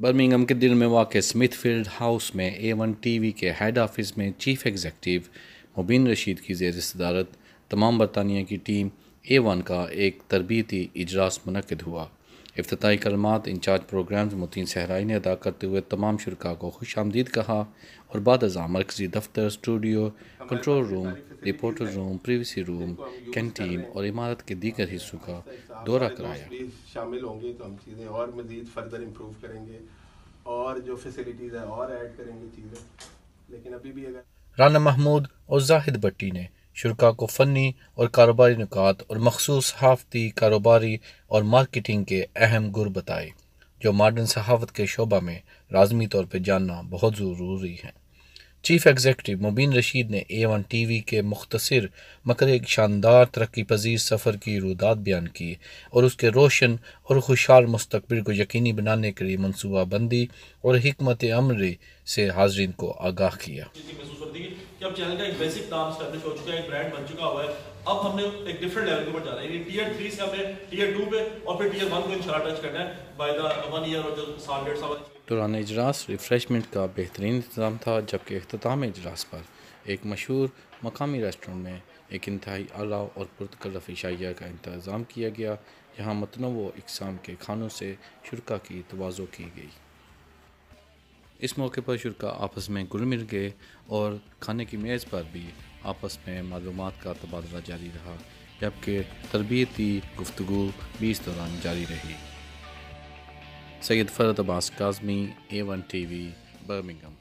Birmingham کے دل میں واقع سمتھ فیلڈ ہاؤس میں اے ون ٹی وی کے ہیڈ آفس میں چیف ایگزیکٹو مبین رشید کی زیر صدارت، تمام برطانیہ کی ٹیم اے ون کا ایک تربیتی اجلاس منعقد ہوا۔ افتتاحی کلمات انچارج پروگرامز متین صحرائی نے ادا کرتے ہوئے تمام شرکا کو خوش آمدید کہا اور بعد ازاں مرکزی دفتر studio control room reporter room privacy room canteen اور عمارت کے دیگر حصوں کا دورہ کرایا۔ شامل ہوں گے تو ہم چیزیں اور مزید فردر امپروو کریں گے اور جو فیسلٹیز ہیں اور ایڈ کریں گے چیزیں۔ لیکن ابھی بھی اگر رانا محمود اور زاہد بٹی نے شرکا کو فنی اور کاروباری نکات اور مخصوص صحافتی کاروباری اور مارکیٹنگ کے اہم گر بتائے، جو ماڈرن صحافت کے شعبہ میں لازمی طور پہ جاننا بہت ضروری ہیں چیف ایگزیکٹو مبین رشید نے اے ون ٹی وی کے مختصر مگر ایک شاندار ترقی پذیر سفر کی رودات بیان کی اور اس کے روشن اور خوشحال مستقبل کو یقینی بنانے کے لیے منصوبہ بندی اور حکمت عمری سے حاضرین کو آگاہ کیا۔ کہ اب چینل کا ایک بیسک نام اسٹیبلش ہو چکا ہے ایک برانڈ بن چکا ہوا ہے۔ اب ہم نے ایک ڈیفرنٹ لیول کے اوپر جانا ہے۔ یعنی ٹیئر 3 سے ہم نے ٹیئر 2 پہ اور پھر ٹیئر 1 کو انشاءاللہ ٹچ کرنا ہے۔ بائی دا 1 ایئر اور جو سال ڈیڑھ سال۔ دوران اجلاس ریفریشمنٹ کا بہترین انتظام تھا جبکہ اختتام اجلاس پر ایک مشہور مقامی ریسٹورنٹ میں ایک انتہائی اعلیٰ اور پرتکلف اشائیہ کا انتظام کیا گیا۔ جہاں متنوع اقسام کے کھانوں سے شرکا کی توازو کی گئی۔ اس موقع پر شرکا آپس میں گل مل گئے اور کھانے کی میز پر بھی آپس میں معلومات کا تبادلہ جاری رہا، جبکہ تربیتی گفتگو بھی اس دوران جاری رہی۔ Syed Fard Abbas Kazmi A one T V Birmingham